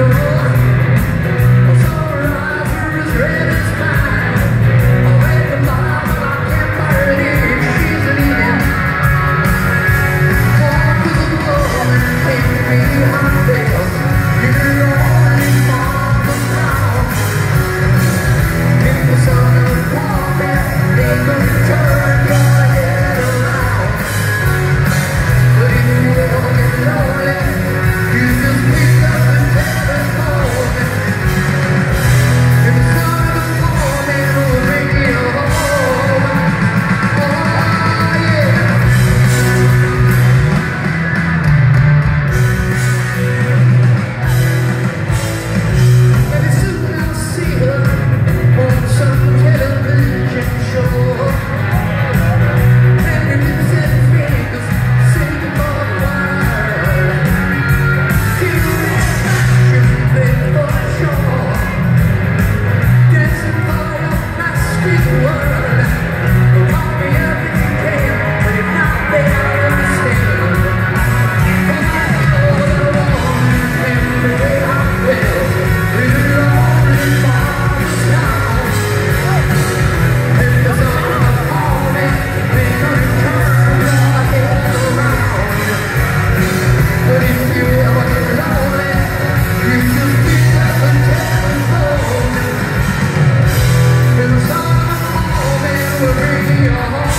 But your home.